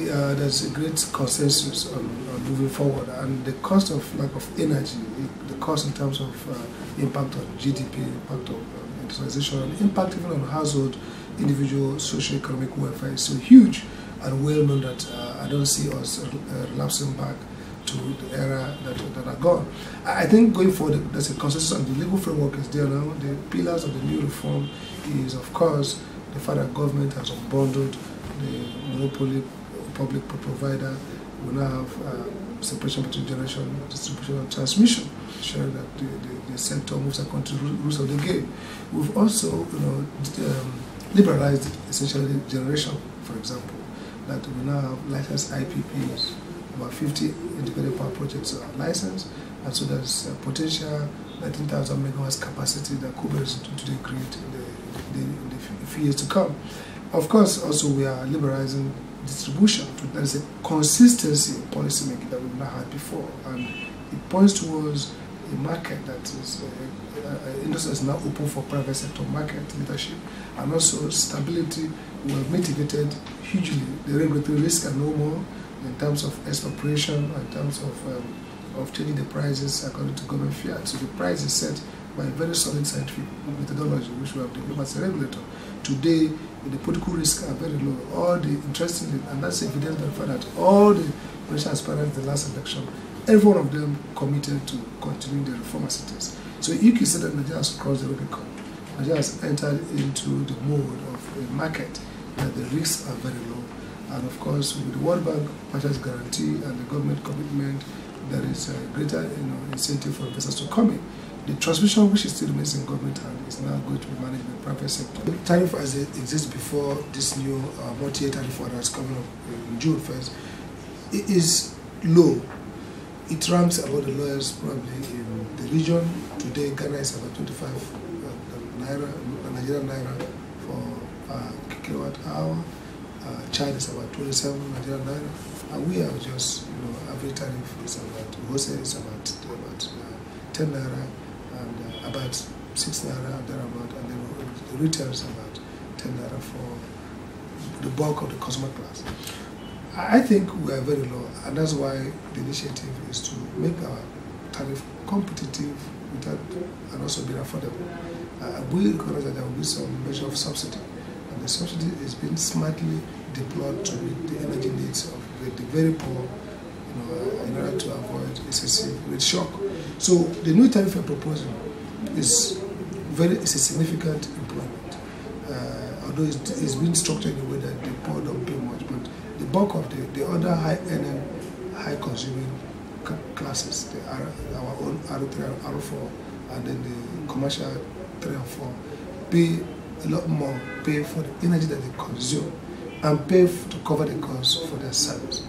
Uh, there's a great consensus on, on, moving forward, and the cost of lack of energy, the cost in terms of uh, impact on GDP, impact on um, industrialization, impact even on household, individual, socio-economic welfare is so huge and well known that uh, I don't see us uh, relapsing back to the era that, that are gone. I think going forward, there's a consensus on the legal framework is there now. The pillars of the new reform is, of course, the federal government has unbundled the monopoly public provider will now have uh, separation between generation, distribution, and transmission, ensuring that the, the, the, sector moves according to the rules of the game. We've also, you know, um, liberalized essentially generation, for example, that we now have licensed IPPs. About 50 integrated power projects are licensed, and so there's a potential 19,000 megawatts capacity that could be to the grid in the, in the few years to come. Of course, also we are liberalizing distribution. There is a consistency in policymaking that we've not had before, and it points towards a market that is uh, uh, industry is now open for private sector market leadership, and also stability. We have mitigated hugely the regulatory risk and no more in terms of expropriation, in terms of um, of changing the prices according to government fiat. So the price is set by a very solid scientific methodology, which we have developed as a regulator. Today, the political risks are very low. All the interesting, and that's evident by the fact that all the political aspirants in the last election, every one of them committed to continuing the reform as it is. So you can say that Nigeria has crossed the Rubicon. Nigeria has entered into the mode of a market where the risks are very low. And of course, with the World Bank purchase guarantee and the government commitment, there is a greater you know, incentive for investors to come in. The transmission, which is still remains in government hand, is now going to be managed by the private sector. The tariff as it exists before this new uh, multi-year tariff order is coming up in June 1st, it is low. It ranks about the lowest probably in the region. Today, Ghana is about 25 uh, naira, Nigerian naira for uh, kilowatt hour. Uh, Chad is about 27 Nigerian naira. And we are just, you know, average tariff is about, wholesale is about, about uh, 10 naira about 6 naira thereabout, and then the retail is about 10 naira for the bulk of the customer class. I think we are very low, and that's why the initiative is to make our tariff competitive without, and also be affordable. Uh, we recognize that there will be some measure of subsidy, and the subsidy is being smartly deployed to meet the energy needs of the, very poor you know, in order to avoid excessive rate shock. So the new tariff we're proposing is very is a significant improvement. Uh, although it's, it's been structured in a way that the poor don't pay much, but the bulk of the, the other high earning, high consuming classes, the R, our own R3 and R4, and then the commercial 3 and 4, pay a lot more, pay for the energy that they consume, and pay to cover the cost for their service.